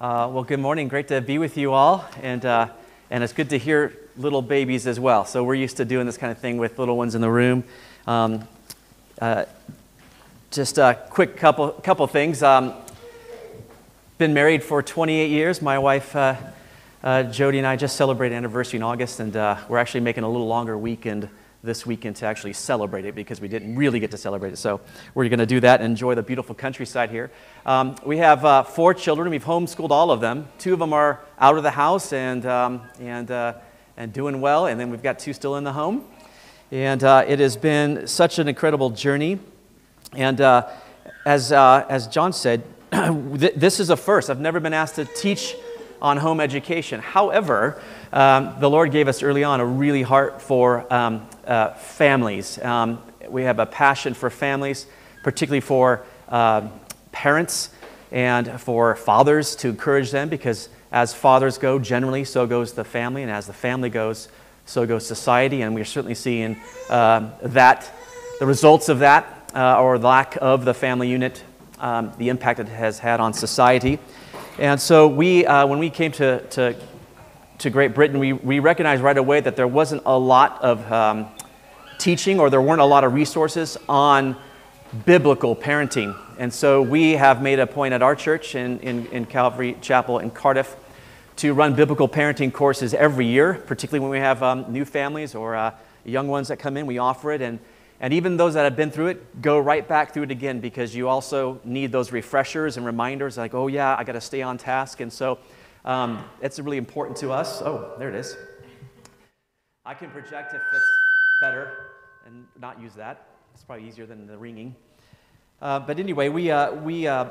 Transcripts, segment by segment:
Uh, well, good morning. Great to be with you all. And, uh, and it's good to hear little babies as well. So we're used to doing this kind of thing with little ones in the room. Um, uh, just a quick couple, couple things. Um, been married for 28 years. My wife, uh, uh, Jody, and I just celebrated anniversary in August, and uh, we're actually making a little longer weekend this weekend to actually celebrate it because we didn't really get to celebrate it. So we're going to do that and enjoy the beautiful countryside here. Um, we have uh, four children. We've homeschooled all of them. Two of them are out of the house and, um, and, uh, and doing well, and then we've got two still in the home. And uh, it has been such an incredible journey. And uh, as, uh, as John said, this is a first. I've never been asked to teach on home education. However, um, the Lord gave us early on a really heart for um, uh, families. Um, we have a passion for families, particularly for uh, parents and for fathers to encourage them because as fathers go, generally, so goes the family, and as the family goes, so goes society. And we're certainly seeing uh, that, the results of that, uh, or lack of the family unit, um, the impact it has had on society. And so we, uh, when we came to, to to Great Britain, we, we recognized right away that there wasn't a lot of um, teaching or there weren't a lot of resources on biblical parenting. And so we have made a point at our church in, in, in Calvary Chapel in Cardiff to run biblical parenting courses every year, particularly when we have um, new families or uh, young ones that come in, we offer it. And, and even those that have been through it go right back through it again because you also need those refreshers and reminders like, oh, yeah, I got to stay on task. And so um, it's really important to us. Oh, there it is. I can project if it's better and not use that. It's probably easier than the ringing. Uh, but anyway, we, uh, we uh,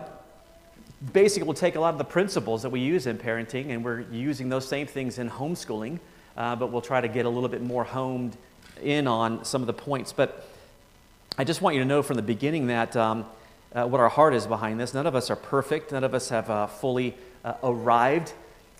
basically will take a lot of the principles that we use in parenting and we're using those same things in homeschooling, uh, but we'll try to get a little bit more homed in on some of the points. But I just want you to know from the beginning that um, uh, what our heart is behind this. None of us are perfect, none of us have uh, fully arrived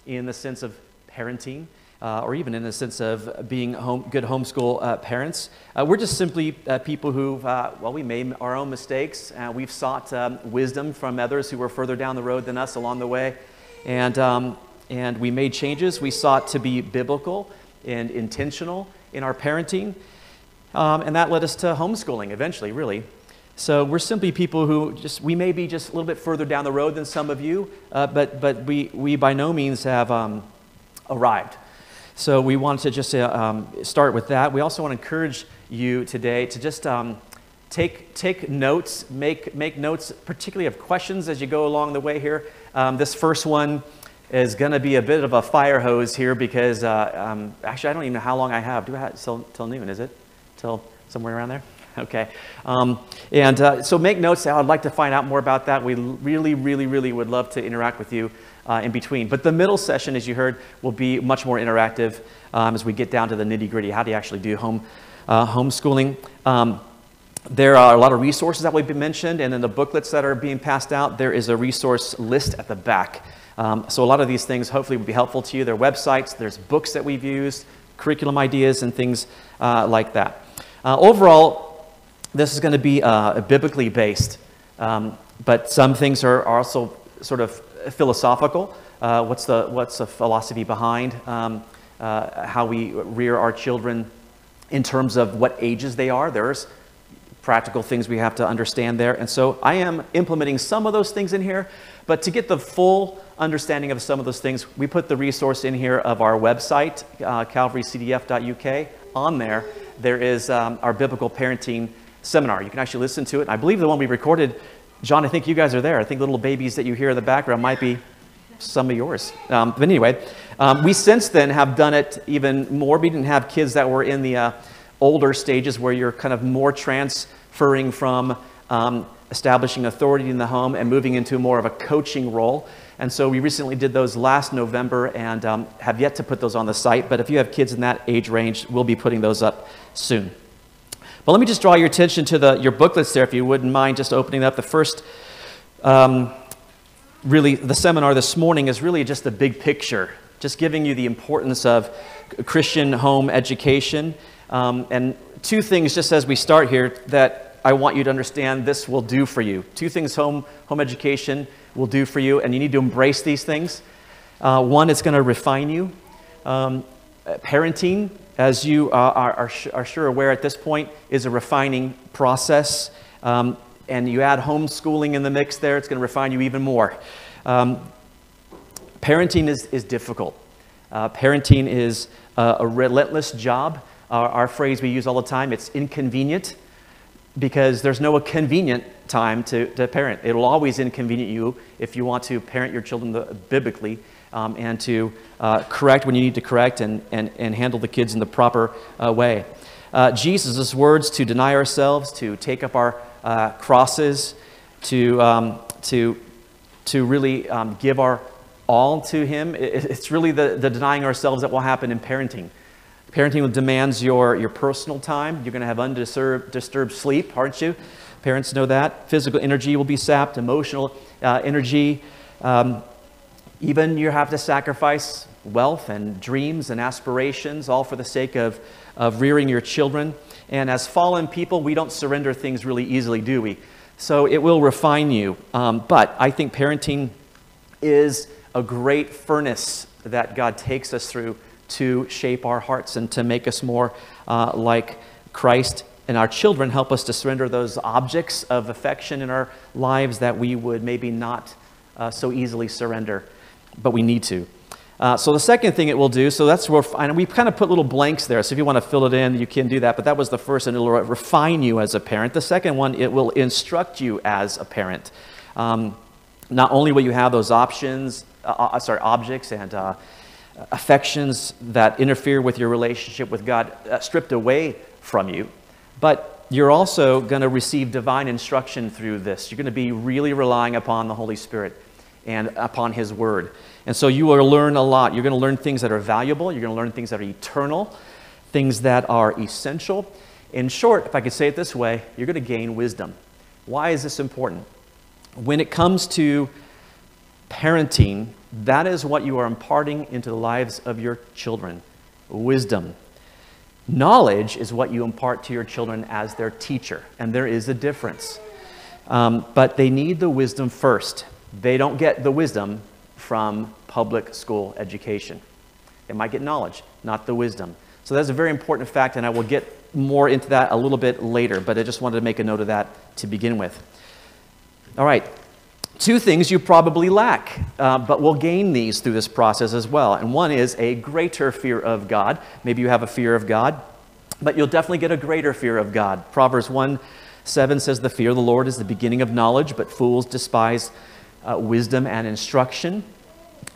in the sense of parenting. Uh, or even in the sense of being home, good homeschool uh, parents. Uh, we're just simply uh, people who, uh, well, we made our own mistakes. we've sought um, wisdom from others who were further down the road than us along the way. And, um, and we made changes. We sought to be biblical and intentional in our parenting. Um, and that led us to homeschooling eventually, really. So we're simply people who just, we may be just a little bit further down the road than some of you, uh, but, but we, we by no means have um, arrived. So we want to just uh, um, start with that. We also want to encourage you today to just um, take, take notes, make, make notes, particularly of questions as you go along the way here. Um, this first one is going to be a bit of a fire hose here because uh, um, actually I don't even know how long I have. Do I have till, till noon, is it? Till somewhere around there? Okay? Um, and uh, so make notes. I'd like to find out more about that. We really, really, really would love to interact with you uh, in between. But the middle session, as you heard, will be much more interactive um, as we get down to the nitty gritty. How do you actually do home uh, homeschooling? Um, there are a lot of resources that we've been mentioned, and in the booklets that are being passed out, there is a resource list at the back. Um, so a lot of these things hopefully will be helpful to you. There are websites, there's books that we've used, curriculum ideas, and things uh, like that. Uh, overall, this is going to be uh, biblically based, um, but some things are, also sort of philosophical. Uh, what's, the, what's the philosophy behind um, uh, how we rear our children in terms of what ages they are? There's practical things we have to understand there. And so I am implementing some of those things in here, but to get the full understanding of some of those things, we put the resource in here of our website, uh, calvarycdf.uk. On there, there is um, our biblical parenting seminar. You can actually listen to it. I believe the one we recorded, John, I think you guys are there. I think little babies that you hear in the background might be some of yours. Um, but anyway, um, we since then have done it even more. We didn't have kids that were in the uh, older stages where you're kind of more transferring from um, establishing authority in the home and moving into more of a coaching role. And so we recently did those last November and um, have yet to put those on the site. But if you have kids in that age range, we'll be putting those up soon. But let me just draw your attention to the, your booklets there, if you wouldn't mind just opening up. The first, um, really, the seminar this morning is really just the big picture, just giving you the importance of Christian home education. Um, and two things, just as we start here, that I want you to understand this will do for you. Two things home, home education will do for you, and you need to embrace these things. Uh, one, it's going to refine you. Um, parenting, as you uh, are, are, are, sure aware at this point, is a refining process. Um, and you add homeschooling in the mix there, it's going to refine you even more. Um, parenting is, is difficult. Uh, parenting is a relentless job. Our, our, phrase we use all the time, it's inconvenient because there's no convenient time to, to parent. It'll always inconvenience you if you want to parent your children the, biblically um, and to uh, correct when you need to correct and, and, and handle the kids in the proper uh, way. Uh, Jesus' words to deny ourselves, to take up our uh, crosses, to, um, to, to really um, give our all to Him. It, it's really the, the denying ourselves that will happen in parenting. Parenting demands your, your personal time. You're going to have undisturbed disturbed sleep, aren't you? Parents know that. Physical energy will be sapped, emotional uh, energy. Um, even you have to sacrifice wealth and dreams and aspirations, all for the sake of, of rearing your children. And as fallen people, we don't surrender things really easily, do we? So it will refine you. Um, but I think parenting is a great furnace that God takes us through to shape our hearts and to make us more uh, like Christ. And our children help us to surrender those objects of affection in our lives that we would maybe not uh, so easily surrender but we need to. Uh, so the second thing it will do, so that's where and we kind of put little blanks there. So if you want to fill it in, you can do that. But that was the first, and it'll refine you as a parent. The second one, it will instruct you as a parent. Um, not only will you have those options, uh, uh sorry, objects and uh, affections that interfere with your relationship with God uh, stripped away from you, but you're also going to receive divine instruction through this. You're going to be really relying upon the Holy Spirit and upon His Word. And so you will learn a lot. You're going to learn things that are valuable, you're going to learn things that are eternal, things that are essential. In short, if I could say it this way, you're going to gain wisdom. Why is this important? When it comes to parenting, that is what you are imparting into the lives of your children wisdom. Knowledge is what you impart to your children as their teacher, and there is a difference. Um, but they need the wisdom first. They don't get the wisdom from public school education. They might get knowledge, not the wisdom. So that's a very important fact, and I will get more into that a little bit later, but I just wanted to make a note of that to begin with. All right, two things you probably lack, uh, but we'll gain these through this process as well. And one is a greater fear of God. Maybe you have a fear of God, but you'll definitely get a greater fear of God. Proverbs 1 7 says, The fear of the Lord is the beginning of knowledge, but fools despise uh, wisdom and instruction.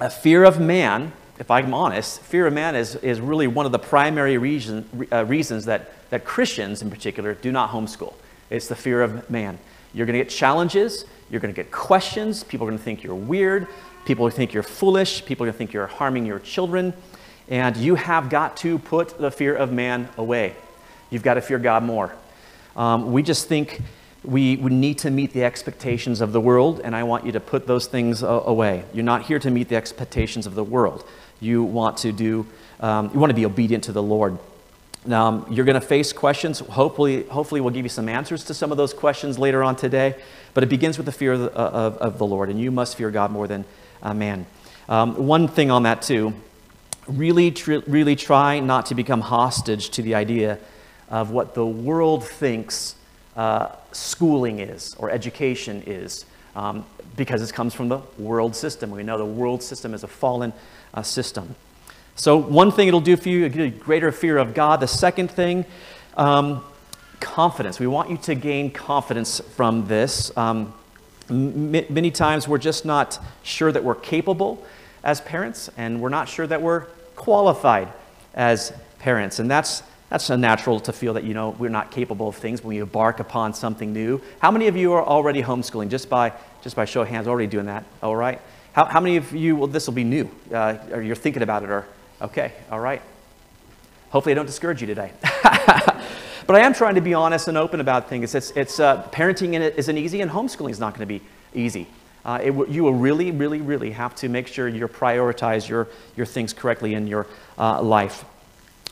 A fear of man, if I'm honest, fear of man is, is really one of the primary reason, uh, reasons that, that Christians in particular do not homeschool. It's the fear of man. You're going to get challenges, you're going to get questions, people are going to think you're weird, people think you're foolish, people are going to think you're harming your children, and you have got to put the fear of man away. You've got to fear God more. Um, we just think we, we need to meet the expectations of the world, and I want you to put those things away. You're not here to meet the expectations of the world. You want to do, um, you want to be obedient to the Lord. Now, um, you're going to face questions. Hopefully, hopefully, we'll give you some answers to some of those questions later on today. But it begins with the fear of the, of, of the Lord, and you must fear God more than a man. Um, one thing on that, too really, tr- really try not to become hostage to the idea of what the world thinks uh, schooling is or education is um, because it comes from the world system. We know the world system is a fallen uh, system. So, one thing it'll do for you, a greater fear of God. The second thing, um, confidence. We want you to gain confidence from this. Um, m- many times we're just not sure that we're capable as parents, and we're not sure that we're qualified as parents. And that's that's natural to feel that, you know, we're not capable of things when we embark upon something new. How many of you are already homeschooling? Just by, just by show of hands, already doing that? All right. How, how many of you, well, this will be new, uh, or you're thinking about it, or, okay, all right. Hopefully I don't discourage you today. but I am trying to be honest and open about things. It's, it's uh, parenting isn't easy, and homeschooling is not going to be easy. Uh, it, you will really, really, really have to make sure you prioritize your, your things correctly in your uh, life.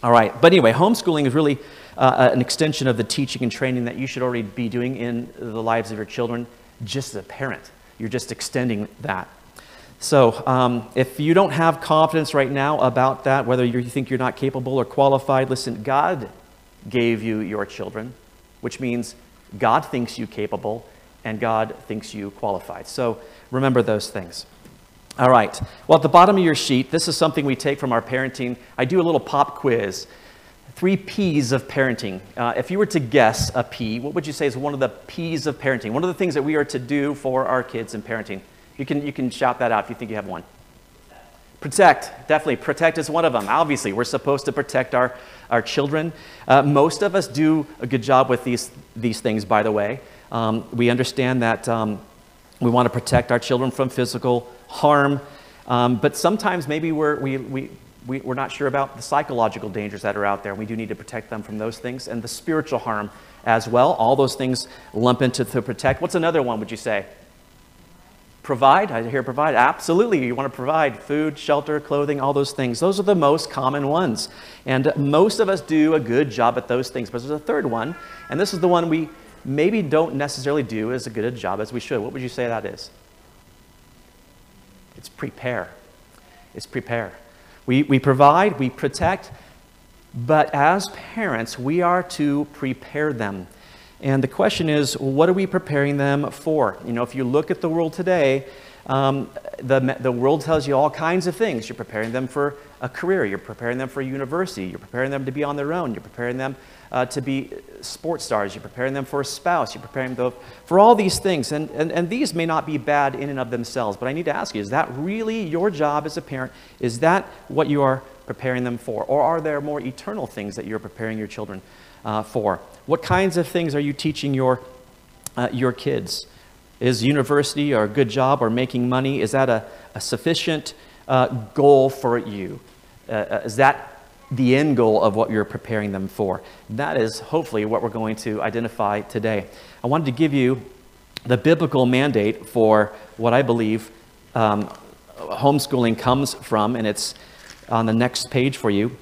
All right, but anyway, homeschooling is really uh, an extension of the teaching and training that you should already be doing in the lives of your children just as a parent. You're just extending that. So, um, if you don't have confidence right now about that, whether you think you're not capable or qualified, listen, God gave you your children, which means God thinks you capable and God thinks you qualified. So, remember those things. All right. Well, at the bottom of your sheet, this is something we take from our parenting. I do a little pop quiz. Three P's of parenting. Uh, if you were to guess a P, what would you say is one of the P's of parenting? One of the things that we are to do for our kids in parenting. You can, you can shout that out if you think you have one. Protect, definitely. Protect is one of them. Obviously, we're supposed to protect our, our children. Uh, most of us do a good job with these, these things, by the way. Um, we understand that um, we want to protect our children from physical harm, um, but sometimes maybe we're, we, we, we, we're not sure about the psychological dangers that are out there. And we do need to protect them from those things and the spiritual harm as well. All those things lump into to protect. What's another one, would you say? Provide, I hear provide. Absolutely, you want to provide food, shelter, clothing, all those things. Those are the most common ones. And most of us do a good job at those things. But there's a third one, and this is the one we maybe don't necessarily do as a good a job as we should. What would you say that is? It's prepare. It's prepare. We, we provide, we protect, but as parents, we are to prepare them. And the question is, what are we preparing them for? You know, if you look at the world today, um, the, the world tells you all kinds of things. You're preparing them for a career, you're preparing them for university, you're preparing them to be on their own, you're preparing them uh, to be sports stars, you're preparing them for a spouse, you're preparing them for all these things. And, and, and these may not be bad in and of themselves, but I need to ask you is that really your job as a parent? Is that what you are preparing them for? Or are there more eternal things that you're preparing your children uh, for? What kinds of things are you teaching your, uh, your kids? Is university or a good job or making money, is that a, a sufficient uh, goal for you? Uh, uh, is that the end goal of what you're preparing them for? That is hopefully what we're going to identify today. I wanted to give you the biblical mandate for what I believe um, homeschooling comes from, and it's on the next page for you.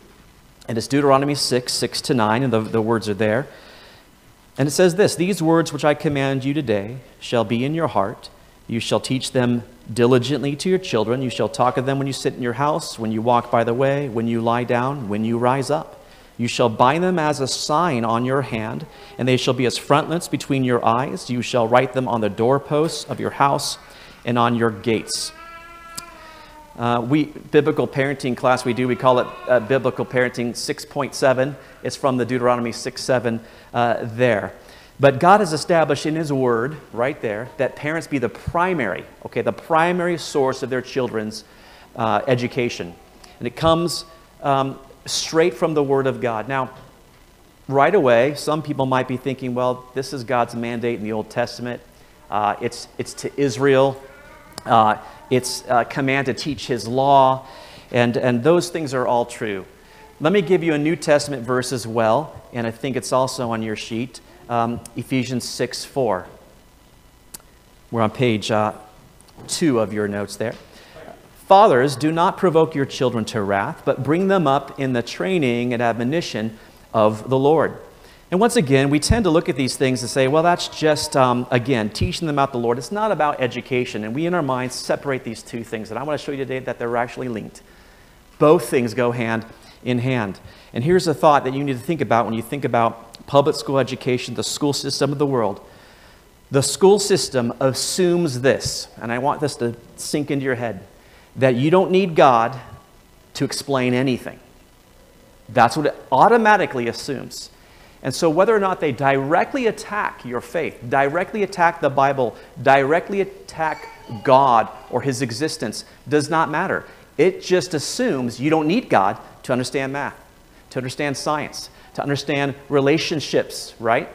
And it's Deuteronomy 6, 6 to 9, and the, the words are there. And it says this These words which I command you today shall be in your heart. You shall teach them diligently to your children. You shall talk of them when you sit in your house, when you walk by the way, when you lie down, when you rise up. You shall bind them as a sign on your hand, and they shall be as frontlets between your eyes. You shall write them on the doorposts of your house and on your gates. Uh, we biblical parenting class we do we call it uh, biblical parenting 6.7 it's from the deuteronomy 6 7 uh, there but god has established in his word right there that parents be the primary okay the primary source of their children's uh, education. And it comes um, straight from the word of god. Now right away some people might be thinking well this is god's mandate in the old testament. Uh, it's, it's to israel. Uh, it's a command to teach his law, and, and those things are all true. Let me give you a New Testament verse as well, and I think it's also on your sheet um, Ephesians 6 4. We're on page uh, 2 of your notes there. Fathers, do not provoke your children to wrath, but bring them up in the training and admonition of the Lord. And once again, we tend to look at these things and say, well, that's just, um, again, teaching them about the Lord. It's not about education. And we in our minds separate these two things. And I want to show you today that they're actually linked. Both things go hand in hand. And here's a thought that you need to think about when you think about public school education, the school system of the world. The school system assumes this, and I want this to sink into your head, that you don't need God to explain anything. That's what it automatically assumes. And so, whether or not they directly attack your faith, directly attack the Bible, directly attack God or His existence, does not matter. It just assumes you don't need God to understand math, to understand science, to understand relationships, right?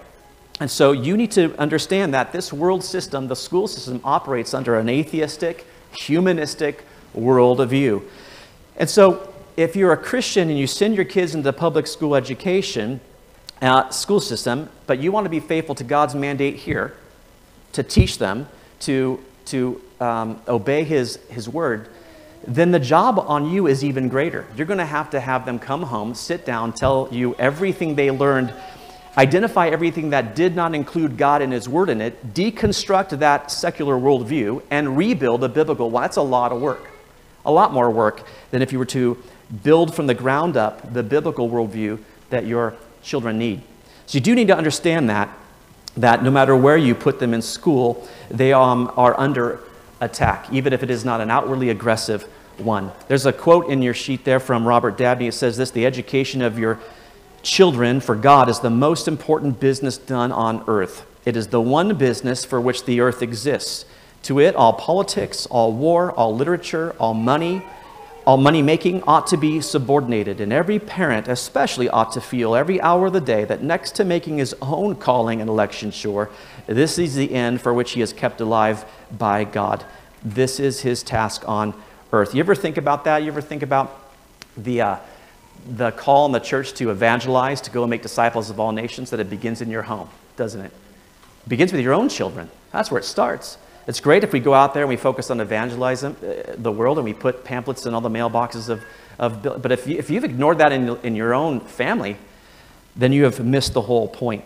And so, you need to understand that this world system, the school system, operates under an atheistic, humanistic worldview. And so, if you're a Christian and you send your kids into the public school education, uh, school system, but you want to be faithful to God's mandate here to teach them to, to um, obey his, his word, then the job on you is even greater. You're going to have to have them come home, sit down, tell you everything they learned, identify everything that did not include God and His Word in it, deconstruct that secular worldview, and rebuild a biblical one. That's a lot of work. A lot more work than if you were to build from the ground up the biblical worldview that your children need. So you do need to understand that, that no matter where you put them in school, they um, are under attack, even if it is not an outwardly aggressive one. There's a quote in your sheet there from Robert Dabney. It says this The education of your children for God is the most important business done on earth. It is the one business for which the earth exists. To it, all politics, all war, all literature, all money, all money making ought to be subordinated, and every parent especially ought to feel every hour of the day that next to making his own calling and election sure, this is the end for which he is kept alive by God. This is his task on earth. You ever think about that? You ever think about the, uh, the call in the church to evangelize, to go and make disciples of all nations, that it begins in your home, doesn't it? It begins with your own children. That's where it starts. It's great if we go out there and we focus on evangelizing uh, the world and we put pamphlets in all the mailboxes of, of but if, you, if you've ignored that in, in your own family, then you have missed the whole point.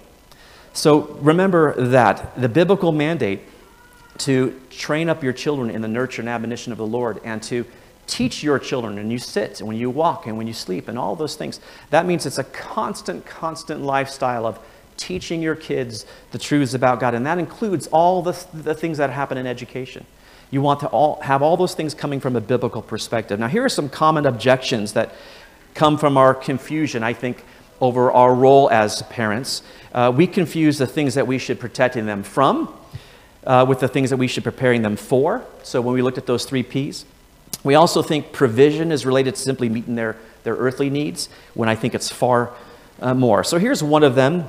So remember that the biblical mandate to train up your children in the nurture and admonition of the Lord and to teach your children and you sit and when you walk and when you sleep and all those things. That means it's a constant, constant lifestyle of teaching your kids the truths about God. And that includes all the, the things that happen in education. You want to all, have all those things coming from a biblical perspective. Now, here are some common objections that come from our confusion, I think, over our role as parents. Uh, we confuse the things that we should protecting them from uh, with the things that we should preparing them for. So when we looked at those three P's, we also think provision is related to simply meeting their, their earthly needs, when I think it's far uh, more. So here's one of them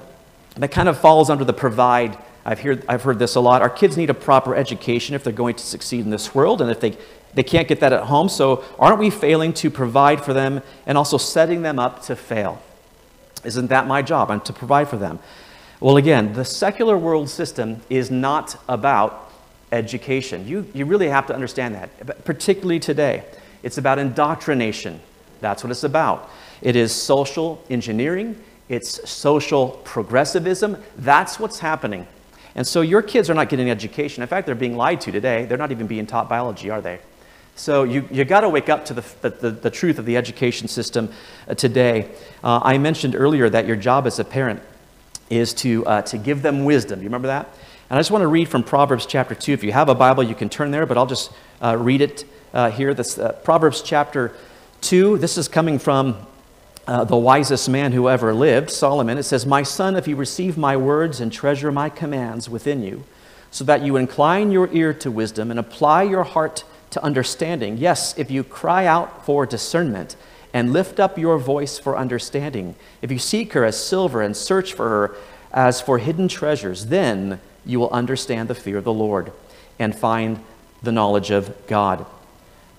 that kind of falls under the provide. I've heard, I've heard this a lot. Our kids need a proper education if they're going to succeed in this world, and if they, they can't get that at home, so aren't we failing to provide for them and also setting them up to fail? Isn't that my job? I'm to provide for them. Well, again, the secular world system is not about education. You, you really have to understand that, particularly today. It's about indoctrination. That's what it's about. It is social engineering, it's social progressivism. That's what's happening. And so your kids are not getting education. In fact, they're being lied to today. They're not even being taught biology, are they? So you, you got to wake up to the, the, the, truth of the education system uh, today. Uh, I mentioned earlier that your job as a parent is to, uh, to give them wisdom. Do you remember that? And I just want to read from Proverbs chapter 2. If you have a Bible, you can turn there, but I'll just uh, read it uh, here. This, uh, Proverbs chapter 2. This is coming from the wisest man who ever lived, Solomon, it says, My son, if you receive my words and treasure my commands within you, so that you incline your ear to wisdom and apply your heart to understanding. Yes, if you cry out for discernment and lift up your voice for understanding, if you seek her as silver and search for her as for hidden treasures, then you will understand the fear of the Lord and find the knowledge of God.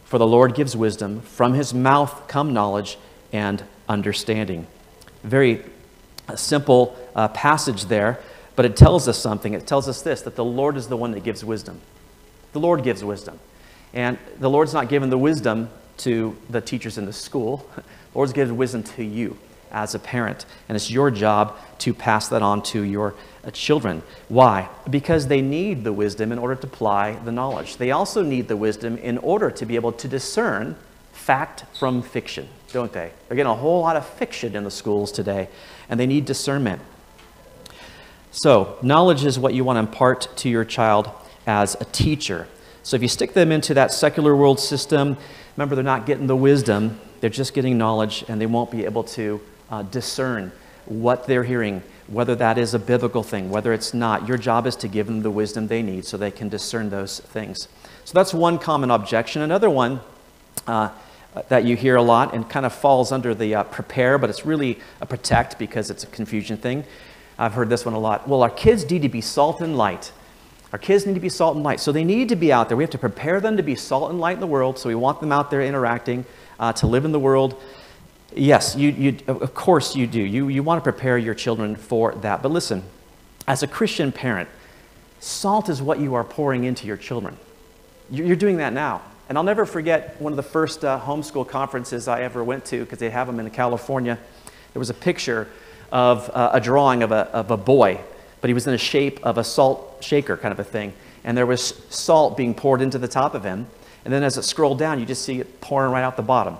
For the Lord gives wisdom, from his mouth come knowledge and understanding. Very simple uh, passage there, but it tells us something. It tells us this that the Lord is the one that gives wisdom. The Lord gives wisdom. And the Lord's not given the wisdom to the teachers in the school, the Lord's given wisdom to you as a parent. And it's your job to pass that on to your uh, children. Why? Because they need the wisdom in order to apply the knowledge. They also need the wisdom in order to be able to discern fact from fiction don't they? They're getting a whole lot of fiction in the schools today, and they need discernment. So, knowledge is what you want to impart to your child as a teacher. So, if you stick them into that secular world system, remember they're not getting the wisdom, they're just getting knowledge, and they won't be able to uh, discern what they're hearing, whether that is a biblical thing, whether it's not. Your job is to give them the wisdom they need so they can discern those things. So, that's one common objection. Another one, uh, that you hear a lot and kind of falls under the uh, prepare, but it's really a protect because it's a confusion thing. I've heard this one a lot. Well, our kids need to be salt and light. Our kids need to be salt and light. So they need to be out there. We have to prepare them to be salt and light in the world. So we want them out there interacting, uh, to live in the world. Yes, you, you, of course you do. You, you want to prepare your children for that. But listen, as a Christian parent, salt is what you are pouring into your children. You're doing that now. And I'll never forget one of the first uh, homeschool conferences I ever went to, because they have them in California. There was a picture of uh, a drawing of a, of a boy, but he was in the shape of a salt shaker kind of a thing. And there was salt being poured into the top of him. And then as it scrolled down, you just see it pouring right out the bottom.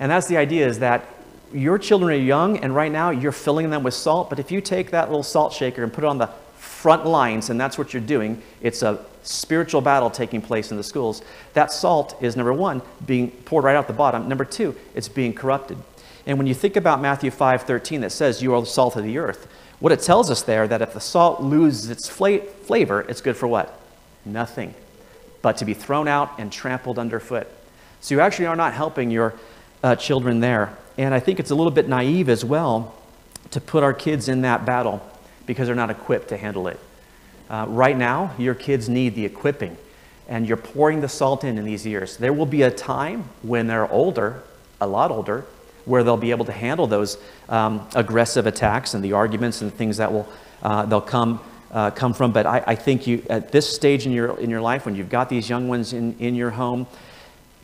And that's the idea is that your children are young, and right now you're filling them with salt. But if you take that little salt shaker and put it on the front lines, and that's what you're doing, it's a spiritual battle taking place in the schools. That salt is number one, being poured right out the bottom. Number two, it's being corrupted. And when you think about Matthew 5 13, that says, You are the salt of the earth, what it tells us there that if the salt loses its fla- flavor, it's good for what? Nothing but to be thrown out and trampled underfoot. So you actually are not helping your uh, children there. And I think it's a little bit naive as well to put our kids in that battle because they're not equipped to handle it. Uh, right now, your kids need the equipping, and you're pouring the salt in in these years. There will be a time when they're older, a lot older, where they'll be able to handle those um, aggressive attacks and the arguments and things that will uh, they'll come uh, come from. But I, I, think you at this stage in your in your life, when you've got these young ones in in your home,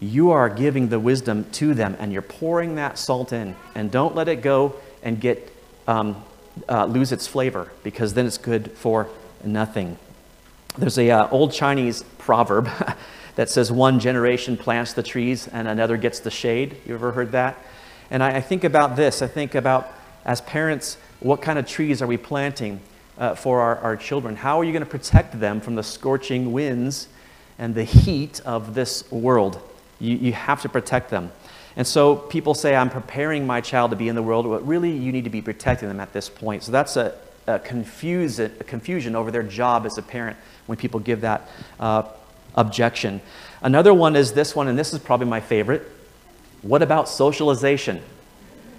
you are giving the wisdom to them, and you're pouring that salt in, and don't let it go and get um, uh, lose its flavor because then it's good for nothing. There's a uh, old Chinese proverb that says one generation plants the trees and another gets the shade. You ever heard that? And I, I think about this. I think about as parents, what kind of trees are we planting uh, for our, our children? How are you going to protect them from the scorching winds and the heat of this world? You, you have to protect them. And so people say, I'm preparing my child to be in the world, but really you need to be protecting them at this point. So that's a, a, confuse, a confusion over their job as a parent when people give that uh, objection. Another one is this one, and this is probably my favorite. What about socialization?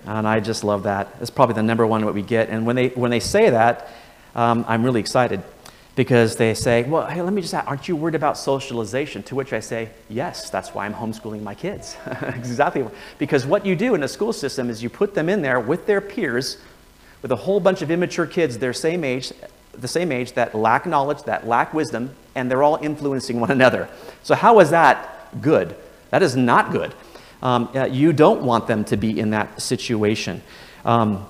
And I just love that. It's probably the number one what we get. And when they, when they say that, um, I'm really excited because they say, well, hey, let me just ask, aren't you worried about socialization? To which I say, yes, that's why I'm homeschooling my kids. exactly. Because what you do in a school system is you put them in there with their peers with a whole bunch of immature kids their same age, the same age that lack knowledge, that lack wisdom, and they're all influencing one another. So, how is that good? That is not good. Um, uh, you don't want them to be in that situation. Um,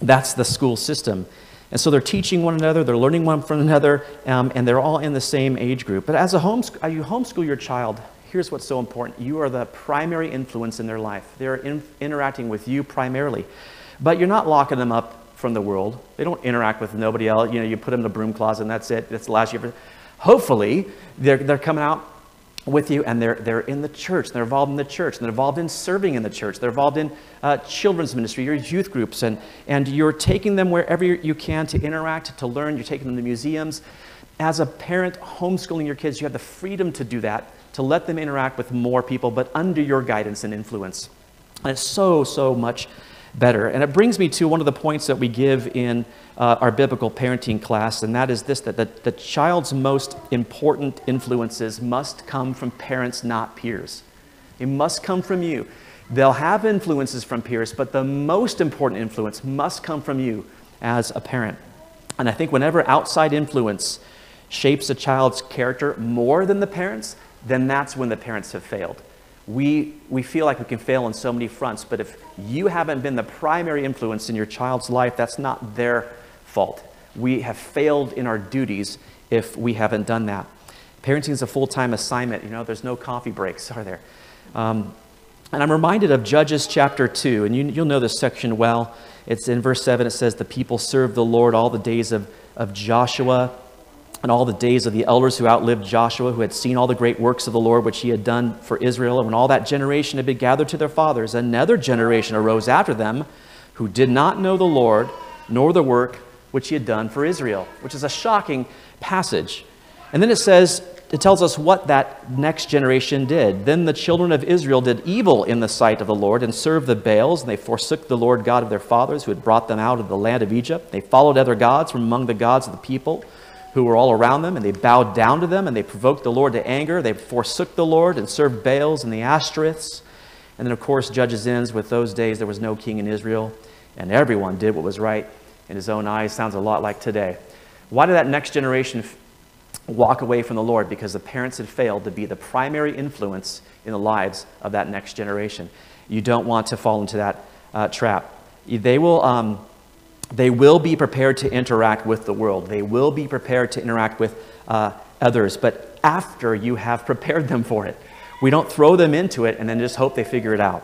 that's the school system. And so they're teaching one another, they're learning one from another, um, and they're all in the same age group. But as a homeschool, you homeschool your child, here's what's so important you are the primary influence in their life. They're in, interacting with you primarily. But you're not locking them up from the world. They don't interact with nobody else. You know, you put them in the broom closet and that's it. That's the last year. Hopefully, they're, they're coming out with you and they're, they're in the church. They're involved in the church. They're involved in serving in the church. They're involved in uh, children's ministry, your youth groups. And, and you're taking them wherever you can to interact, to learn. You're taking them to museums. As a parent homeschooling your kids, you have the freedom to do that, to let them interact with more people, but under your guidance and influence. And it's so, so much better. And it brings me to one of the points that we give in uh, our biblical parenting class, and that is this that the, the child's most important influences must come from parents, not peers. It must come from you. They'll have influences from peers, but the most important influence must come from you as a parent. And I think whenever outside influence shapes a child's character more than the parents, then that's when the parents have failed we, we feel like we can fail on so many fronts, but if you haven't been the primary influence in your child's life, that's not their fault. We have failed in our duties if we haven't done that. Parenting is a full time assignment. You know, there's no coffee breaks, are there? Um, and I'm reminded of Judges chapter 2, and you, you'll know this section well. It's in verse 7, it says, The people served the Lord all the days of, of Joshua and all the days of the elders who outlived Joshua, who had seen all the great works of the Lord which he had done for Israel. And when all that generation had been gathered to their fathers, another generation arose after them who did not know the Lord, nor the work which he had done for Israel, which is a shocking passage. And then it says, it tells us what that next generation did. Then the children of Israel did evil in the sight of the Lord and served the Baals, and they forsook the Lord God of their fathers who had brought them out of the land of Egypt. They followed other gods from among the gods of the people who were all around them, and they bowed down to them, and they provoked the Lord to anger. They forsook the Lord and served Baals and the Ashtoreths. And then, of course, Judges ends with those days there was no king in Israel, and everyone did what was right in his own eyes. Sounds a lot like today. Why did that next generation walk away from the Lord because the parents had failed to be the primary influence in the lives of that next generation. You don't want to fall into that uh, trap. They will, um, they will be prepared to interact with the world, they will be prepared to interact with uh, others, but after you have prepared them for it. We don't throw them into it and then just hope they figure it out.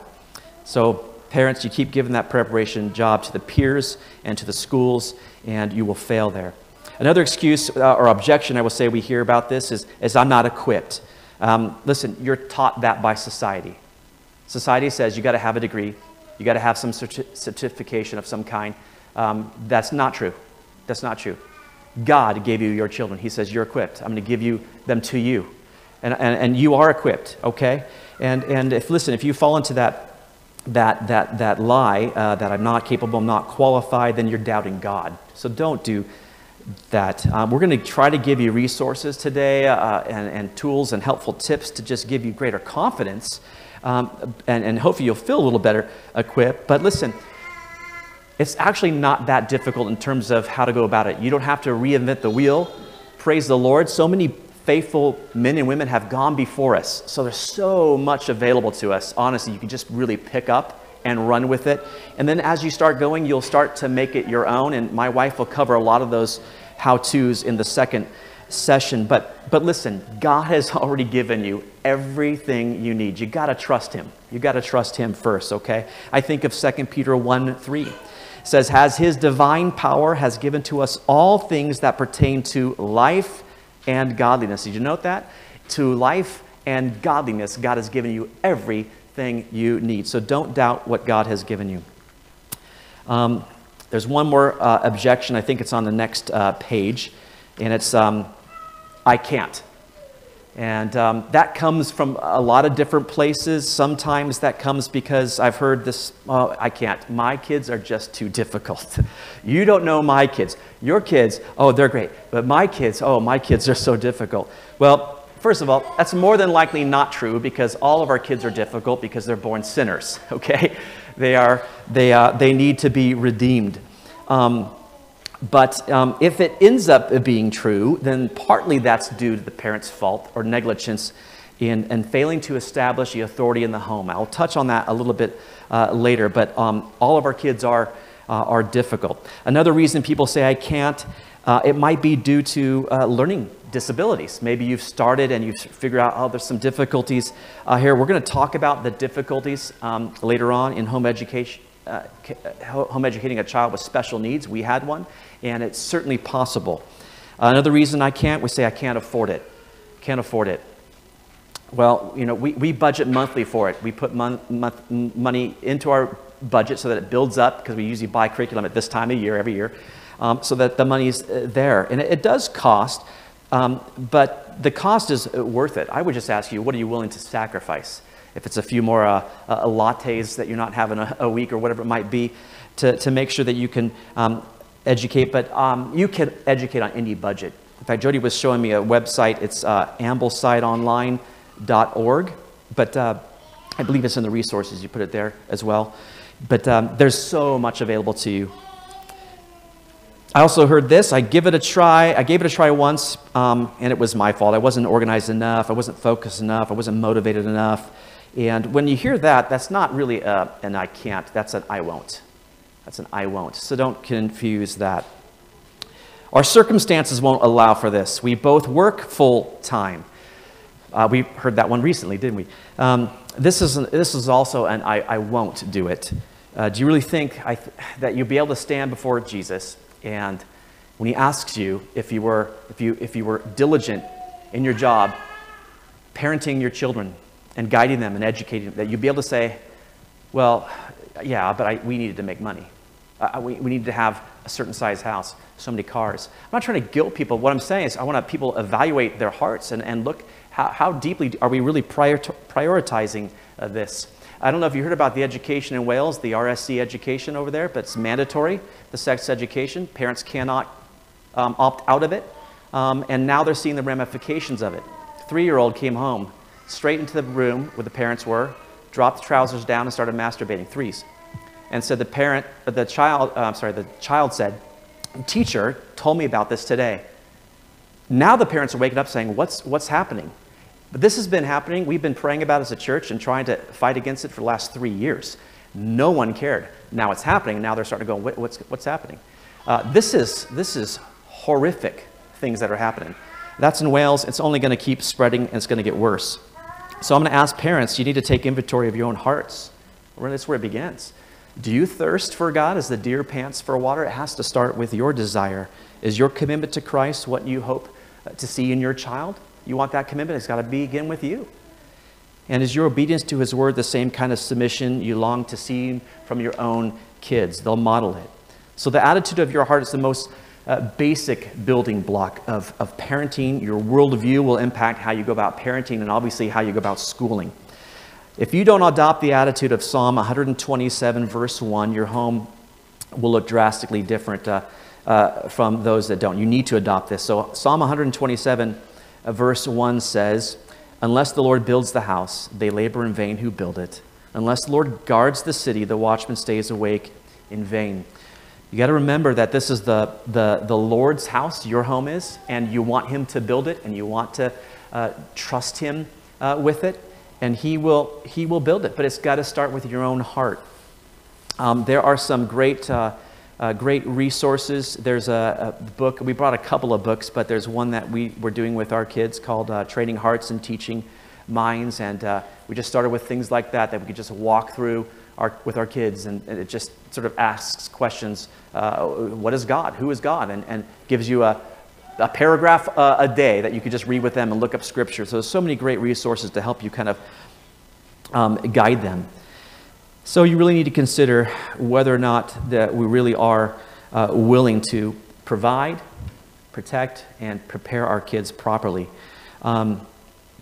So, parents, you keep giving that preparation job to the peers and to the schools, and you will fail there. Another excuse uh, or objection I will say we hear about this is, is I'm not equipped. Um, listen, you're taught that by society. Society says you got to have a degree, you got to have some certi- certification of some kind. Um, that's not true. That's not true. God gave you your children. He says, You're equipped. I'm going to give you them to you. And, and, and you are equipped, okay? And, and if, listen, if you fall into that, that, that, that lie uh, that I'm not capable, I'm not qualified, then you're doubting God. So don't do that. Um, we're going to try to give you resources today uh, and, and tools and helpful tips to just give you greater confidence. Um, and, and hopefully you'll feel a little better equipped. But listen, it's actually not that difficult in terms of how to go about it. You don't have to reinvent the wheel. Praise the Lord. So many faithful men and women have gone before us. So there's so much available to us. Honestly, you can just really pick up and run with it. And then as you start going, you'll start to make it your own. And my wife will cover a lot of those how to's in the second session. But, but listen, God has already given you everything you need. You got to trust Him. You got to trust Him first, okay? I think of 2 Peter 1 3 says, Has his divine power has given to us all things that pertain to life and godliness. Did you note that? To life and godliness, God has given you everything you need. So don't doubt what God has given you. Um, there's one more uh, objection. I think it's on the next uh, page, and it's um, I can't. And um, that comes from a lot of different places. Sometimes that comes because I've heard this oh, I can't. My kids are just too difficult. you don't know my kids. Your kids, oh, they're great. But my kids, oh, my kids are so difficult. Well, first of all, that's more than likely not true because all of our kids are difficult because they're born sinners, okay? They, are, they, uh, they need to be redeemed. Um, but um, if it ends up being true, then partly that's due to the parent's fault or negligence in, in failing to establish the authority in the home. I'll touch on that a little bit uh, later, but um, all of our kids are, uh, are difficult. Another reason people say I can't, uh, it might be due to uh, learning disabilities. Maybe you've started and you've figured out, oh, there's some difficulties uh, here. We're going to talk about the difficulties um, later on in home education. Uh, home educating a child with special needs. We had one and it's certainly possible. Another reason I can't, we say I can't afford it. Can't afford it. Well, you know, we, we budget monthly for it. We put mon- mon- money into our budget so that it builds up because we usually buy curriculum at this time of year, every year, um, so that the money is there. And it, it does cost, um, but the cost is worth it. I would just ask you, what are you willing to sacrifice? If it's a few more uh, uh, lattes that you're not having a, a, week or whatever it might be, to, to make sure that you can um, educate, but um, you can educate on any budget. In fact, Jody was showing me a website. It's uh, amblesideonline.org, but uh, I believe it's in the resources. You put it there as well. But um, there's so much available to you. I also heard this. I give it a try. I gave it a try once, um, and it was my fault. I wasn't organized enough. I wasn't focused enough. I wasn't motivated enough. And when you hear that, that's not really a, an I can't. That's an I won't. That's an I won't. So don't confuse that. Our circumstances won't allow for this. We both work full time. Uh, we heard that one recently, didn't we? Um, this, is an, this is also an I, I won't do it. Uh, do you really think th- that you'll be able to stand before Jesus and when he asks you if you were, if you, if you were diligent in your job, parenting your children and guiding them and educating them, that you'd be able to say, well, yeah, but I, we needed to make money. Uh, we, we need to have a certain size house, so many cars. I'm not trying to guilt people. What I'm saying is I want people evaluate their hearts and, and look how, how deeply are we really prior prioritizing uh, this. I don't know if you heard about the education in Wales, the RSE education over there, but it's mandatory, the sex education. Parents cannot um, opt out of it. Um, and now they're seeing the ramifications of it. Three year old came home, straight into the room where the parents were, dropped the trousers down, and started masturbating. Threes and said the parent, the child, uh, sorry, the child said, teacher told me about this today. now the parents are waking up saying, what's, what's happening? But this has been happening. We've been praying about it as a church and trying to fight against it for the last three years. No one cared. Now it's happening. Now they're starting to go, what's, what's happening? Uh, this, is, this is horrific things that are happening. That's in Wales. It's only going to keep spreading and it's going to get worse. So I'm going to ask parents, you need to take inventory of your own hearts. That's where it begins. Do you thirst for God as the deer pants for water? It has to start with your desire. Is your commitment to Christ what you hope uh, to see in your child? You want that commitment? It's got to begin with you. And is your obedience to His word the same kind of submission you long to see from your own kids? They'll model it. So the attitude of your heart is the most uh, basic building block of, of parenting. Your worldview will impact how you go about parenting and obviously how you go about schooling. If you don't adopt the attitude of Psalm 127, verse 1, your home will look drastically different uh, uh, from those that don't. You need to adopt this. So, Psalm 127, uh, verse 1 says, Unless the Lord builds the house, they labor in vain who build it. Unless the Lord guards the city, the watchman stays awake in vain. You got to remember that this is the, the, the Lord's house, your home is, and you want Him to build it, and you want to uh, trust Him uh, with it and he will, he will build it. But it's got to start with your own heart. Um, there are some great, uh, uh, great resources. There's a, a, book, we brought a couple of books, but there's one that we were doing with our kids called uh, Training Hearts and Teaching Minds. And uh, we just started with things like that, that we could just walk through our, with our kids. And, and it just sort of asks questions uh, What is God? Who is God? And, and gives you a, a paragraph uh, a day that you could just read with them and look up scripture. So there's so many great resources to help you kind of um, guide them. So you really need to consider whether or not that we really are uh, willing to provide, protect, and prepare our kids properly. Um,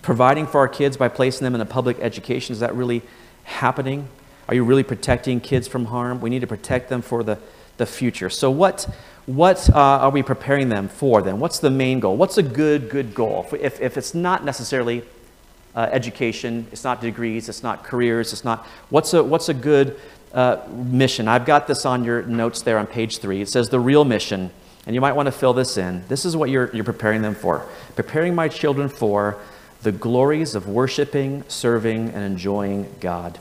providing for our kids by placing them in a public education, is that really happening? Are you really protecting kids from harm? We need to protect them for the, the future. So what what uh, are we preparing them for then? What's the main goal? What's a good, good goal? If, if it's not necessarily uh, education, it's not degrees, it's not careers, it's not, what's a, what's a good uh, mission? I've got this on your notes there on page three. It says the real mission, and you might want to fill this in. This is what you're, you're preparing them for. Preparing my children for the glories of worshiping, serving, and enjoying God.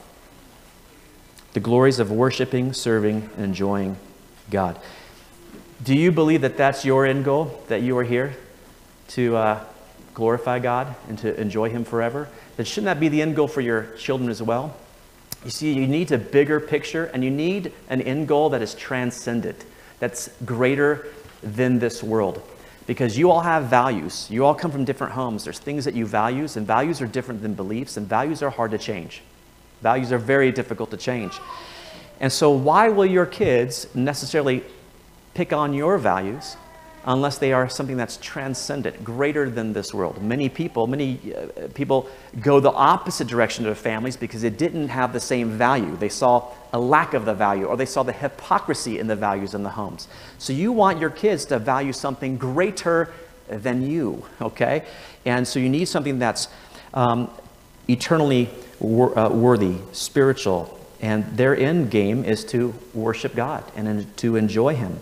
The glories of worshiping, serving, and enjoying God. Do you believe that that's your end goal, that you are here to uh, glorify God and to enjoy Him forever? Then shouldn't that be the end goal for your children as well? You see, you need a bigger picture and you need an end goal that is transcendent, that's greater than this world. Because you all have values. You all come from different homes. There's things that you value, and values are different than beliefs, and values are hard to change. Values are very difficult to change. And so, why will your kids necessarily pick on your values unless they are something that's transcendent, greater than this world. Many people, many uh, people go the opposite direction to their families because it didn't have the same value. They saw a lack of the value or they saw the hypocrisy in the values in the homes. So you want your kids to value something greater than you, okay? And so you need something that's um, eternally wor- uh, worthy, spiritual, and their end game is to worship God and to enjoy Him.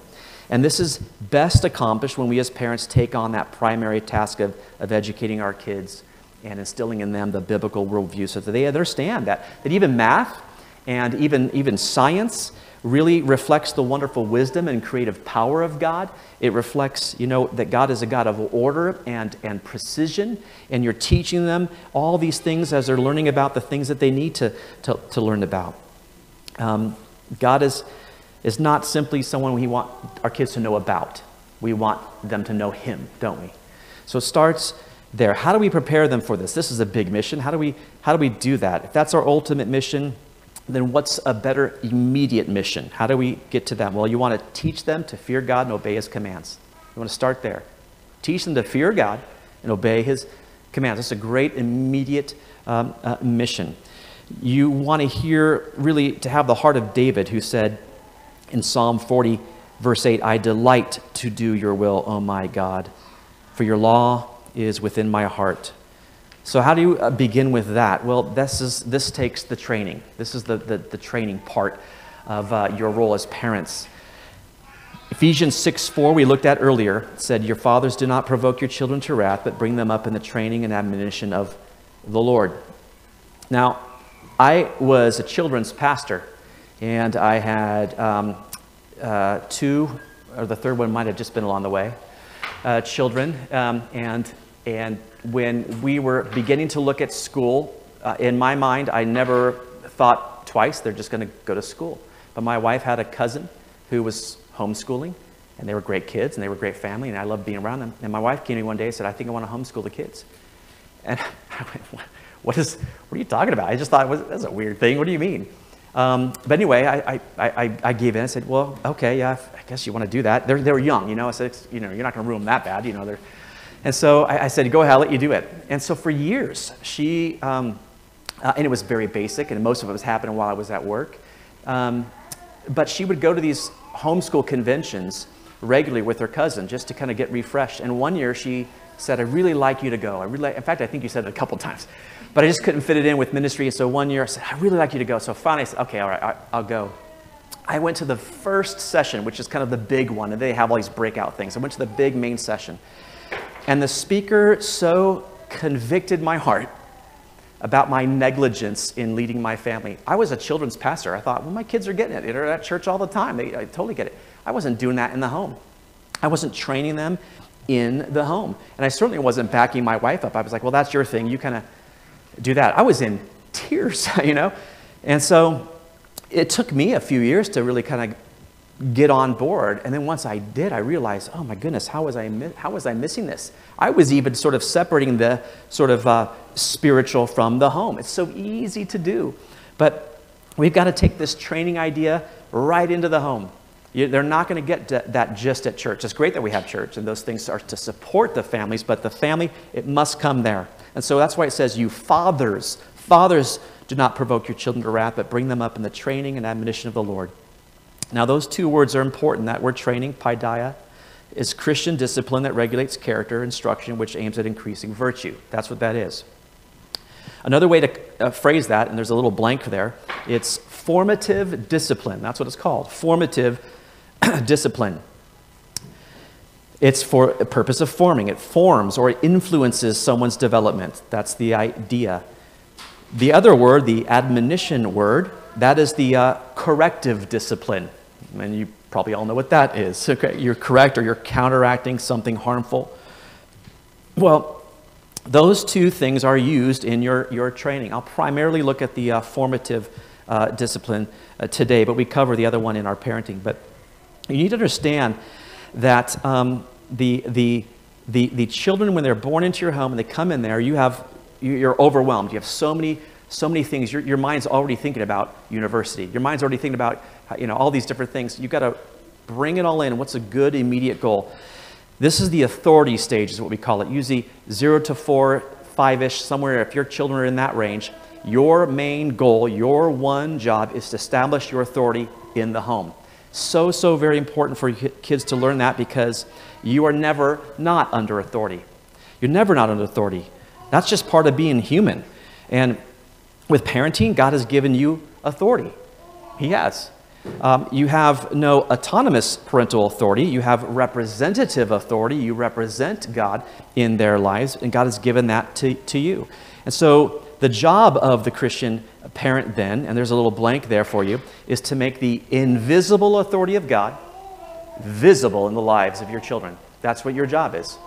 And this is best accomplished when we as parents take on that primary task of, of educating our kids and instilling in them the biblical worldview so that they understand that, that even math and even, even science really reflects the wonderful wisdom and creative power of God. It reflects, you know, that God is a God of order and, and precision, and you're teaching them all these things as they're learning about the things that they need to, to, to learn about. Um, God is is not simply someone we want our kids to know about. We want them to know Him, don't we? So it starts there. How do we prepare them for this? This is a big mission. How do we, how do, we do that? If that's our ultimate mission, then what's a better immediate mission? How do we get to that? Well, you want to teach them to fear God and obey His commands. You want to start there. Teach them to fear God and obey His commands. That's a great immediate um, uh, mission. You want to hear, really, to have the heart of David, who said, in Psalm 40, verse 8 I delight to do your will, O my God, for your law is within my heart. So, how do you uh, begin with that? Well, this, is, this takes the training. This is the, the, the training part of uh, your role as parents. Ephesians 6 4, we looked at earlier, said, Your fathers do not provoke your children to wrath, but bring them up in the training and admonition of the Lord. Now, I was a children's pastor, and I had um, uh, two, or the third one might have just been along the way, uh, children. Um, and, and when we were beginning to look at school, uh, in my mind, I never thought twice, they're just going to go to school. But my wife had a cousin who was homeschooling, and they were great kids, and they were great family, and I loved being around them. And my wife came to me one day and said, I think I want to homeschool the kids. And I went, what, is, what are you talking about? I just thought, that's a weird thing. What do you mean? Um, but anyway, I, I, I, I, gave in. I said, well, okay, yeah, I guess you want to do that. They're, they were young, you know. I said, you know, you're not going to ruin them that bad, you know. They're, and so I, I, said, go ahead, I'll let you do it. And so for years, she, um, uh, and it was very basic, and most of it was happening while I was at work. Um, but she would go to these homeschool conventions regularly with her cousin just to kind of get refreshed. And one year she said, I really like you to go. I really, in fact, I think you said it a couple times, but I just couldn't fit it in with ministry. And so one year I said, I really like you to go. So finally I said, okay, all right, I'll go. I went to the first session, which is kind of the big one, and they have all these breakout things. I went to the big main session. And the speaker so convicted my heart about my negligence in leading my family. I was a children's pastor. I thought, well, my kids are getting it. They're at church all the time. They, I totally get it. I wasn't doing that in the home. I wasn't training them in the home. And I certainly wasn't backing my wife up. I was like, well, that's your thing. You kind of do that. I was in tears, you know? And so it took me a few years to really kind of get on board. And then once I did, I realized, oh my goodness, how was I, how was I missing this? I was even sort of separating the sort of uh, spiritual from the home. It's so easy to do. But we've got to take this training idea right into the home. You, they're not going to get that just at church. It's great that we have church, and those things are to support the families, but the family, it must come there. And so that's why it says, You fathers, fathers, do not provoke your children to wrath, but bring them up in the training and admonition of the Lord. Now, those two words are important. That word training, paideia, is Christian discipline that regulates character, instruction, which aims at increasing virtue. That's what that is. Another way to uh, phrase that, and there's a little blank there, it's formative discipline. That's what it's called formative discipline. It's for a purpose of forming. It forms or it influences someone's development. That's the idea. The other word, the admonition word, that is the uh, corrective discipline. And you probably all know what that is. Okay, you're correct or you're counteracting something harmful. Well, those two things are used in your, your training. I'll primarily look at the uh, formative uh, discipline uh, today, but we cover the other one in our parenting. But you need to understand that um, the, the, the, the children, when they're born into your home and they come in there, you have, you're overwhelmed. You have so many so many things. Your, your mind's already thinking about university. Your mind's already thinking about you know, all these different things. You've got to bring it all in. What's a good immediate goal? This is the authority stage, is what we call it. Usually zero to four, five ish, somewhere, if your children are in that range, your main goal, your one job is to establish your authority in the home. So, so very important for kids to learn that because you are never not under authority. You're never not under authority. That's just part of being human. And with parenting, God has given you authority. He has. Um, you have no autonomous parental authority. You have representative authority. You represent God in their lives, and God has given that to, to you. And so, the job of the Christian parent, then, and there's a little blank there for you, is to make the invisible authority of God visible in the lives of your children. That's what your job is.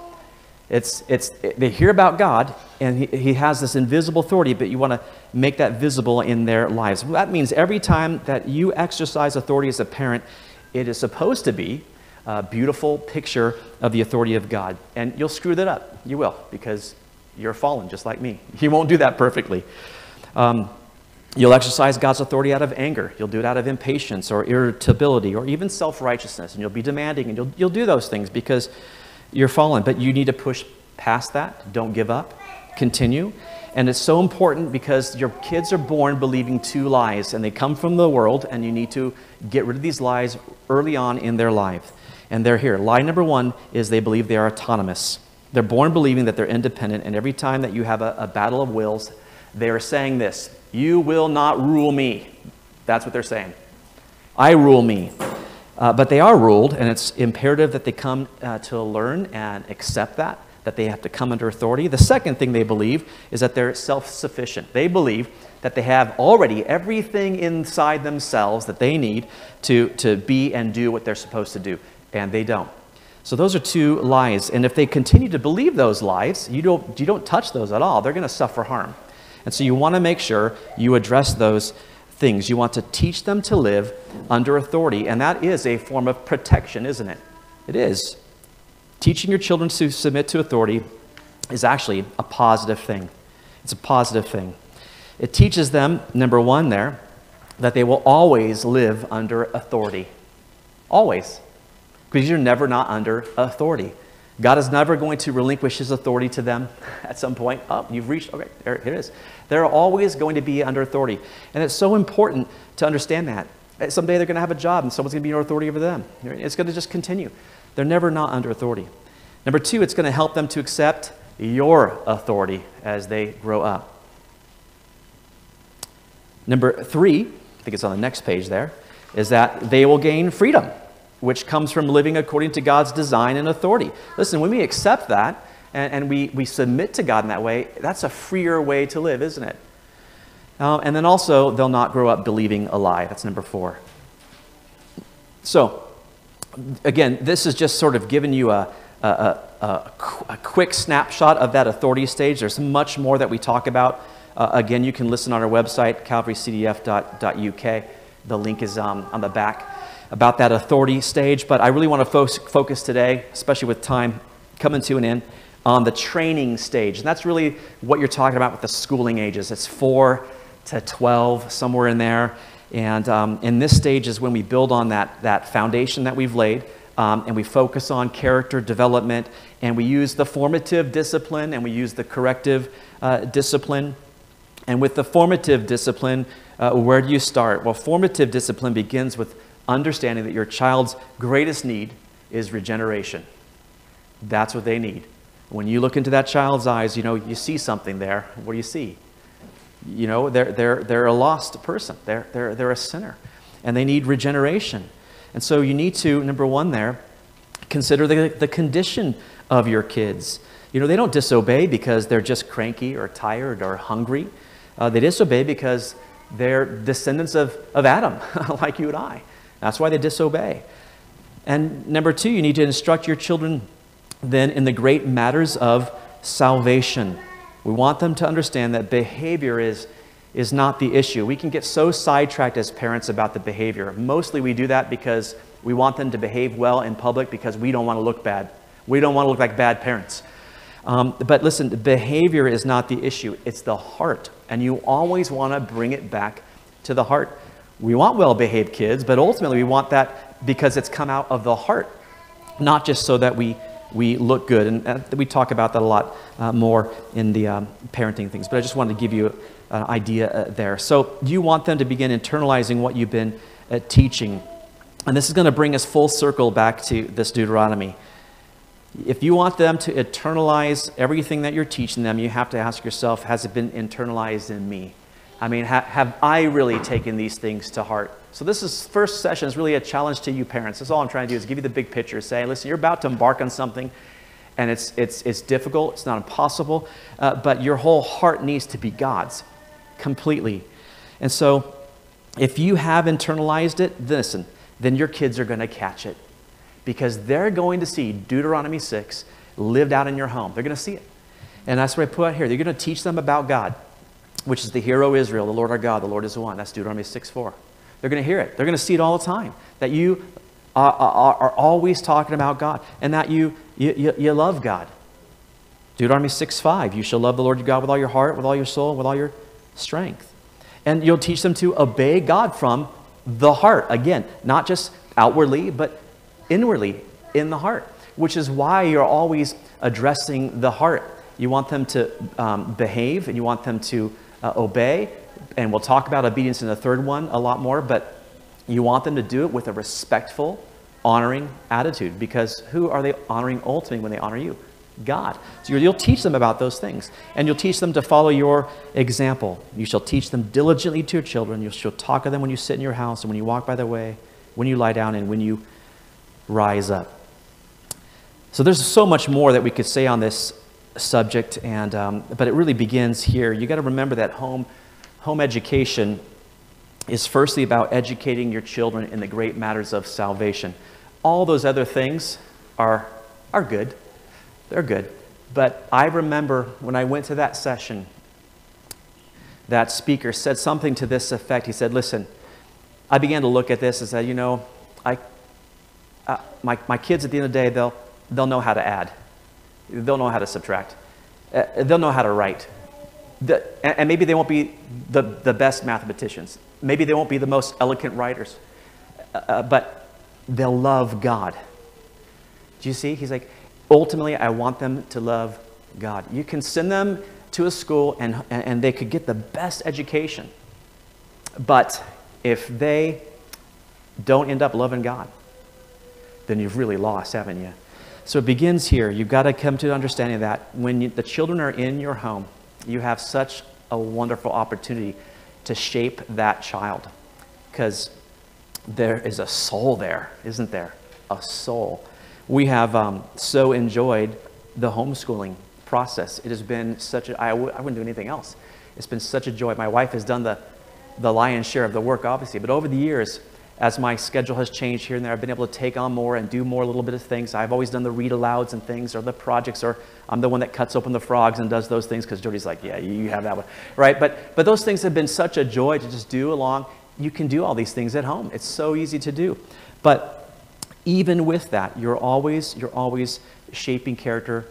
It's, it's, they hear about God, and he, he has this invisible authority, but you want to make that visible in their lives. That means every time that you exercise authority as a parent, it is supposed to be a beautiful picture of the authority of God. And you'll screw that up. You will, because you're fallen just like me. You won't do that perfectly. Um, you'll exercise God's authority out of anger. You'll do it out of impatience or irritability or even self righteousness. And you'll be demanding and you'll, you'll do those things because you're fallen, but you need to push past that. Don't give up. Continue. And it's so important because your kids are born believing two lies, and they come from the world, and you need to get rid of these lies early on in their life. And they're here. Lie number one is they believe they are autonomous. They're born believing that they're independent, and every time that you have a, a battle of wills, they are saying this You will not rule me. That's what they're saying. I rule me. Uh, but they are ruled, and it's imperative that they come uh, to learn and accept that, that they have to come under authority. The second thing they believe is that they're self sufficient. They believe that they have already everything inside themselves that they need to, to be and do what they're supposed to do, and they don't. So those are two lies. And if they continue to believe those lies, you don't, you don't touch those at all. They're going to suffer harm. And so you want to make sure you address those things. You want to teach them to live under authority. And that is a form of protection, isn't it? It is. Teaching your children to submit to authority is actually a positive thing. It's a positive thing. It teaches them, number one, there, that they will always live under authority. Always because you're never not under authority. God is never going to relinquish his authority to them at some point. Oh, you've reached, okay, there it is. They're always going to be under authority. And it's so important to understand that. Uh, someday they're going to have a job and someone's going to be under authority over them. It's going to just continue. They're never not under authority. Number two, it's going to help them to accept your authority as they grow up. Number three, I think it's on the next page there, is that they will gain freedom which comes from living according to God's design and authority. Listen, when we accept that and, and we, we submit to God in that way, that's a freer way to live, isn't it? Um, and then also, they'll not grow up believing a lie. That's number four. So, again, this is just sort of giving you a, a, a, a, quick snapshot of that authority stage. There's much more that we talk about. Uh, again, you can listen on our website, calvarycdf.uk. The link is um, on the back about that authority stage, but I really want to fo- focus today, especially with time coming to an end, on the training stage. And that's really what you're talking about with the schooling ages. It's 4 to 12, somewhere in there. And um, in this stage is when we build on that, that foundation that we've laid. Um, and we focus on character development, and we use the formative discipline and we use the corrective uh, discipline. And with the formative discipline, uh, where do you start? Well, formative discipline begins with understanding that your child's greatest need is regeneration. That's what they need. When you look into that child's eyes, you know, you see something there. What do you see? You know, they're, they're, they're a lost person, they're, they're, they're a sinner, and they need regeneration. And so you need to, number one, there, consider the, the condition of your kids. You know, they don't disobey because they're just cranky or tired or hungry. Uh, they disobey because they're descendants of, of Adam, like you and I. That's why they disobey. And number two, you need to instruct your children then in the great matters of salvation. We want them to understand that behavior is, is not the issue. We can get so sidetracked as parents about the behavior. Mostly we do that because we want them to behave well in public because we don't want to look bad. We don't want to look like bad parents. Um, but listen, behavior is not the issue, it's the heart. And you always want to bring it back to the heart. We want well behaved kids, but ultimately we want that because it's come out of the heart, not just so that we, we look good. And uh, we talk about that a lot uh, more in the um, parenting things, but I just wanted to give you an idea uh, there. So you want them to begin internalizing what you've been uh, teaching. And this is going to bring us full circle back to this Deuteronomy. If you want them to internalize everything that you're teaching them, you have to ask yourself, has it been internalized in me? I mean, ha- have I really taken these things to heart? So this is first session is really a challenge to you parents. That's all I'm trying to do is give you the big picture. Say, listen, you're about to embark on something, and it's it's it's difficult. It's not impossible, uh, but your whole heart needs to be God's, completely. And so, if you have internalized it, listen, then your kids are going to catch it, because they're going to see Deuteronomy six lived out in your home. They're going to see it, and that's what I put out here. They're going to teach them about God which is the hero Israel, the Lord our God, the Lord is one. That's Deuteronomy 6 4. They're going to hear it. They're going to see it all the time. That you are, are, are always talking about God and that you, you, you love God. Deuteronomy 6 5. You shall love the Lord your God with all your heart, with all your soul, with all your strength. And you'll teach them to obey God from the heart. Again, not just outwardly, but inwardly in the heart, which is why you're always addressing the heart. You want them to um, behave and you want them to uh, obey. And we'll talk about obedience in the third one a lot more, but you want them to do it with a respectful, honoring attitude because who are they honoring ultimately when they honor you? God. So you'll teach them about those things. And you'll teach them to follow your example. You shall teach them diligently to your children. You shall talk of them when you sit in your house and when you walk by the way, when you lie down and when you rise up. So there's so much more that we could say on this subject, and, um, but it really begins here. You got to remember that home, home education is firstly about educating your children in the great matters of salvation. All those other things are, are good. They're good. But I remember when I went to that session, that speaker said something to this effect. He said, Listen, I began to look at this and said, You know, I, uh, my, my kids at the end of the day, they'll, they'll know how to add, they'll know how to subtract, uh, they'll know how to write. The, and, and maybe they won't be the, the best mathematicians, maybe they won't be the most eloquent writers, uh, uh but they'll love God. Do you see? He's like, ultimately, I want them to love God. You can send them to a school and, and they could get the best education. But if they don't end up loving God, then you've really lost, haven't you? So it begins here. You've got to come to understanding that when you, the children are in your home, you have such a wonderful opportunity to shape that child. Because there is a soul there, isn't there? A soul. We have um, so enjoyed the homeschooling process. It has been such a, I w- I wouldn't do anything else. It's been such a joy. My wife has done the, the lion's share of the work, obviously, but over the years, as my schedule has changed here and there, I've been able to take on more and do more little bit of things. I've always done the read alouds and things or the projects, or I'm the one that cuts open the frogs and does those things because Jody's like, yeah, you have that one, right? But, but those things have been such a joy to just do along. You can do all these things at home. It's so easy to do. But even with that, you're always, you're always shaping character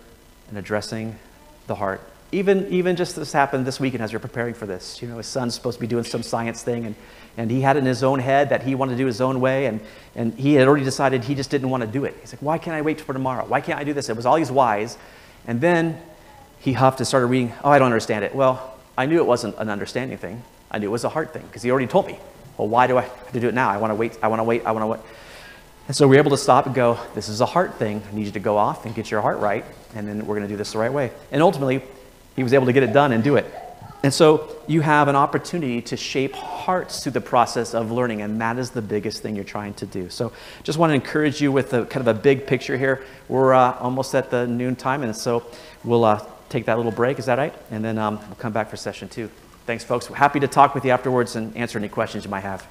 and addressing the heart. Even, even just this happened this weekend as you're preparing for this. You know, his son's supposed to be doing some science thing, and, and he had it in his own head that he wanted to do his own way, and, and he had already decided he just didn't want to do it. He's like, why can't I wait for tomorrow? Why can't I do this? It was all these whys. And then he huffed and started reading, oh, I don't understand it. Well, I knew it wasn't an understanding thing. I knew it was a heart thing because he already told me. Well, why do I have to do it now? I want to wait. I want to wait. I want to wait. And so we're able to stop and go, this is a heart thing. I need you to go off and get your heart right, and then we're going to do this the right way. And ultimately, he was able to get it done and do it. And so you have an opportunity to shape hearts through the process of learning, and that is the biggest thing you're trying to do. So just want to encourage you with a kind of a big picture here. We're uh, almost at the noon time, and so we'll uh, take that little break. Is that right? And then um, we'll come back for session two. Thanks, folks. We're happy to talk with you afterwards and answer any questions you might have.